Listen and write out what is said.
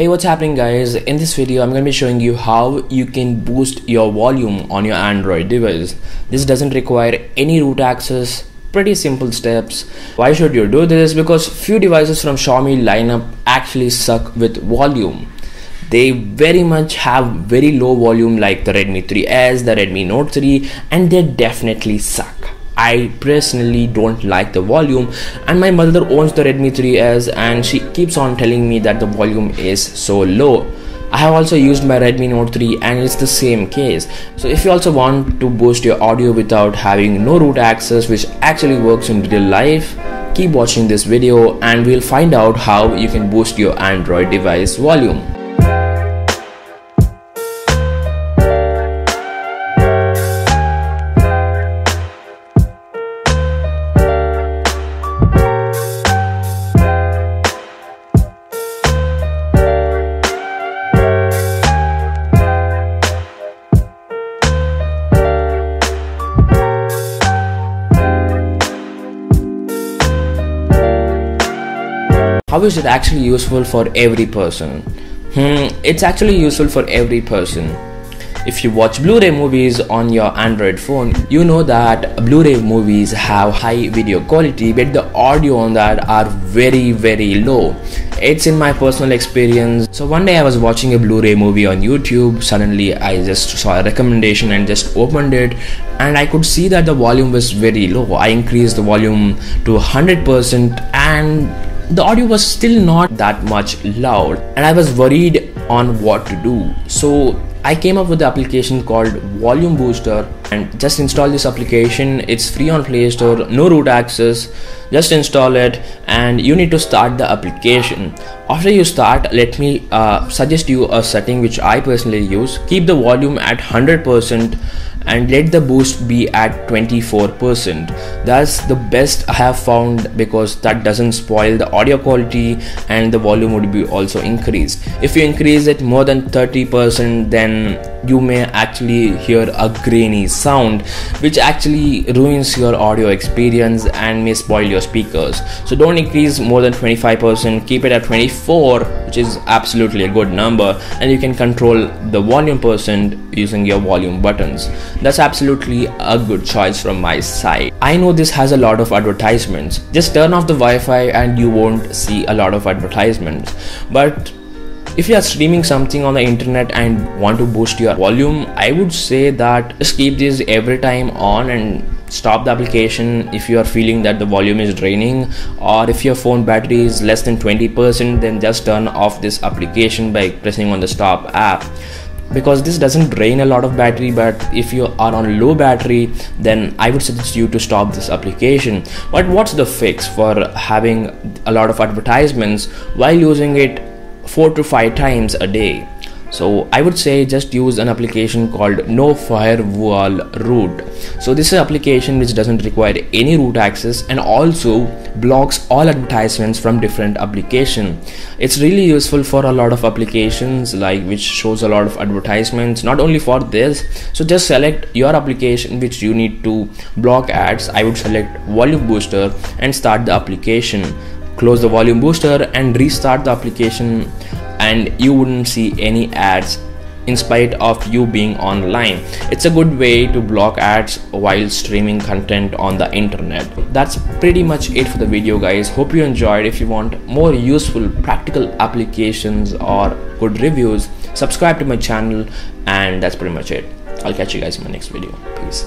Hey what's happening guys? In this video I'm going to be showing you how you can boost your volume on your Android device. This doesn't require any root access pretty simple steps. Why should you do this? Because few devices from Xiaomi lineup actually suck with volume. They very much have very low volume like the Redmi 3s the Redmi Note 3 and they definitely suck I personally don't like the volume and my mother owns the Redmi 3s and she keeps on telling me that the volume is so low. I have also used my Redmi Note 3 and it's the same case. So if you also want to boost your audio without having no root access which actually works in real life, keep watching this video and we'll find out how you can boost your Android device volume. How is it actually useful for every person hmm, it's actually useful for every person if you watch Blu-ray movies on your Android phone, you know that Blu-ray movies have high video quality, but the audio on that are very very low. It's in my personal experience. So one day I was watching a Blu-ray movie on YouTube. Suddenly I just saw a recommendation and just opened it, and I could see that the volume was very low. I increased the volume to 100% and the audio was still not that much loud and I was worried on what to do. So I came up with the application called Volume Booster and just install this application. It's free on Play Store, no root access. Just install it and you need to start the application. After you start, let me uh, suggest you a setting which I personally use. Keep the volume at 100% and let the boost be at 24% that's the best i have found because that doesn't spoil the audio quality and the volume would be also increased. If you increase it more than 30% then you may actually hear a grainy sound which actually ruins your audio experience and may spoil your speakers. So don't increase more than 25% keep it at 24 which is absolutely a good number and you can control the volume percent using your volume buttons. That's absolutely a good choice from my side. I know this has a lot of advertisements. Just turn off the wi-fi and you won't see a lot of advertisements. But if you are streaming something on the internet and want to boost your volume i would say that just keep this every time on and stop the application if you are feeling that the volume is draining or if your phone battery is less than 20% then just turn off this application by pressing on the stop app. Because this doesn't drain a lot of battery but if you are on low battery then i would suggest you to stop this application. But what's the fix for having a lot of advertisements while using it four to five times a day. So I would say just use an application called no firewall root. So this is an application which doesn't require any root access and also blocks all advertisements from different application. It's really useful for a lot of applications like which shows a lot of advertisements not only for this. So just select your application which you need to block ads. I would select volume booster and start the application. Close the volume booster and restart the application and you wouldn't see any ads in spite of you being online. It's a good way to block ads while streaming content on the internet. That's pretty much it for the video guys. Hope you enjoyed. If you want more useful practical applications or good reviews, subscribe to my channel and that's pretty much it. I'll catch you guys in my next video. Peace.